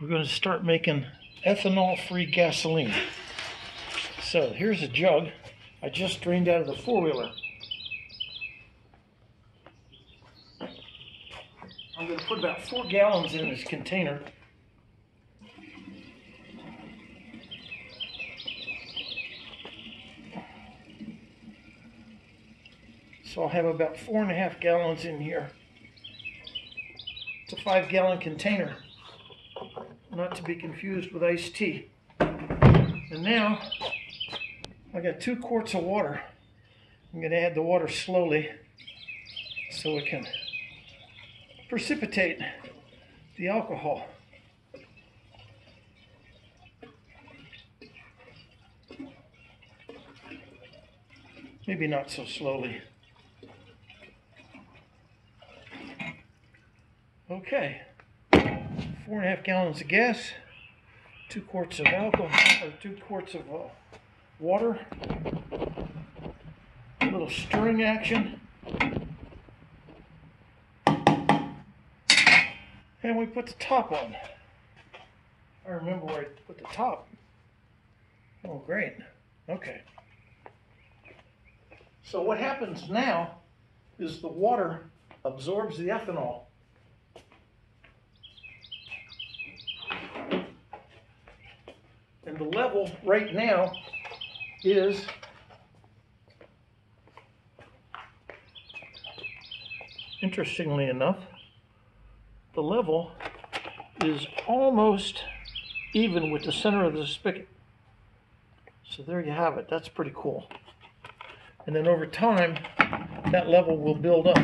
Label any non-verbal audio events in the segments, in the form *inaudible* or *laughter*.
we're going to start making ethanol-free gasoline. So here's a jug I just drained out of the four-wheeler. I'm going to put about four gallons in this container. So I'll have about four and a half gallons in here. It's a five gallon container, not to be confused with iced tea. And now I got two quarts of water. I'm going to add the water slowly so it can precipitate the alcohol. Maybe not so slowly. Okay, four and a half gallons of gas, two quarts of alcohol, or two quarts of uh, water, a little stirring action, and we put the top on. I remember where I put the top. Oh, great. Okay. So what happens now is the water absorbs the ethanol And the level right now is interestingly enough, the level is almost even with the center of the spigot. So there you have it. That's pretty cool. And then over time, that level will build up.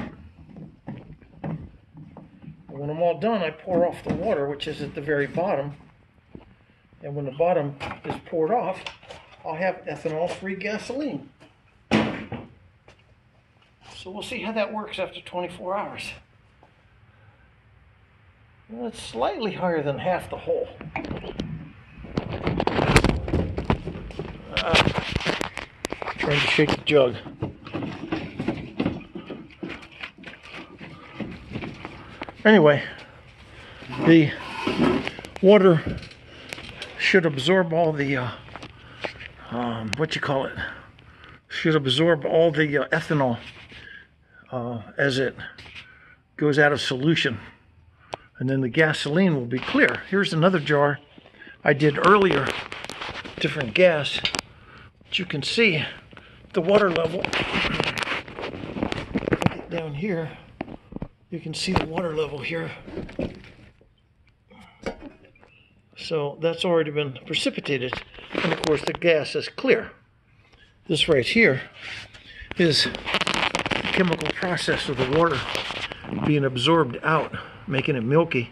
When I'm all done, I pour off the water, which is at the very bottom. And when the bottom is poured off, I'll have ethanol-free gasoline. So we'll see how that works after 24 hours. Well, it's slightly higher than half the hole. Uh, trying to shake the jug. Anyway, the water should absorb all the, uh, um, what you call it, should absorb all the uh, ethanol uh, as it goes out of solution. And then the gasoline will be clear. Here's another jar I did earlier, different gas. But you can see the water level. down here, you can see the water level here. So that's already been precipitated. And of course the gas is clear. This right here is the chemical process of the water being absorbed out, making it milky.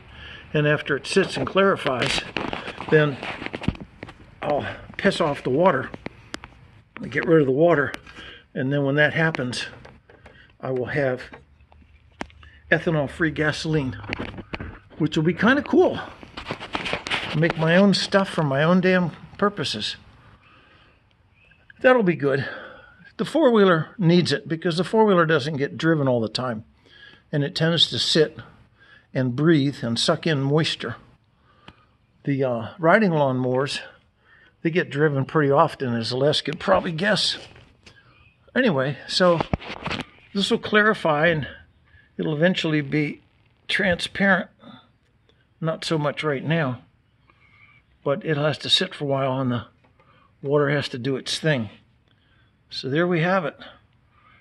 And after it sits and clarifies, then I'll piss off the water, get rid of the water, and then when that happens, I will have ethanol-free gasoline, which will be kind of cool make my own stuff for my own damn purposes. That'll be good. The four wheeler needs it because the four wheeler doesn't get driven all the time and it tends to sit and breathe and suck in moisture. The uh, riding lawnmowers, they get driven pretty often, as Les could probably guess. Anyway, so this will clarify and it'll eventually be transparent. Not so much right now but it has to sit for a while and the water has to do its thing. So there we have it.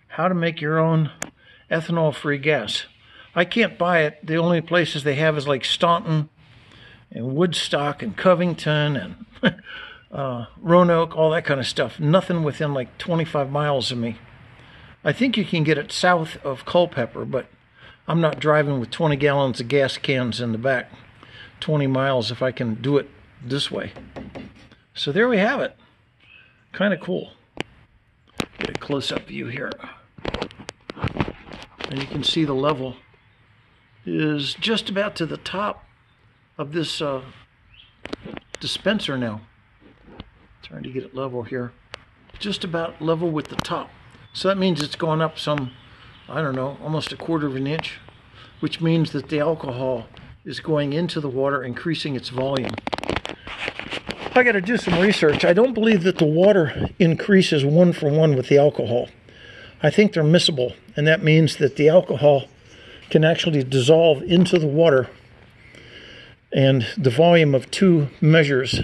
How to make your own ethanol-free gas. I can't buy it. The only places they have is like Staunton and Woodstock and Covington and *laughs* uh, Roanoke, all that kind of stuff. Nothing within like 25 miles of me. I think you can get it south of Culpeper, but I'm not driving with 20 gallons of gas cans in the back 20 miles if I can do it this way. So there we have it. Kind of cool. Get a close-up view here. And you can see the level is just about to the top of this uh, dispenser now. Trying to get it level here. Just about level with the top. So that means it's gone up some, I don't know, almost a quarter of an inch, which means that the alcohol is going into the water, increasing its volume. I got to do some research. I don't believe that the water increases one for one with the alcohol. I think they're miscible, and that means that the alcohol can actually dissolve into the water, and the volume of two measures,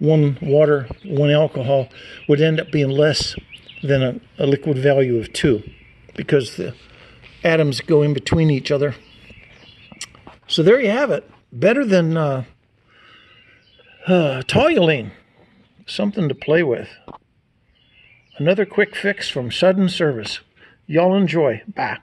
one water, one alcohol, would end up being less than a, a liquid value of two because the atoms go in between each other. So there you have it. Better than uh, uh, something to play with. Another quick fix from Sudden Service. Y'all enjoy. Bye.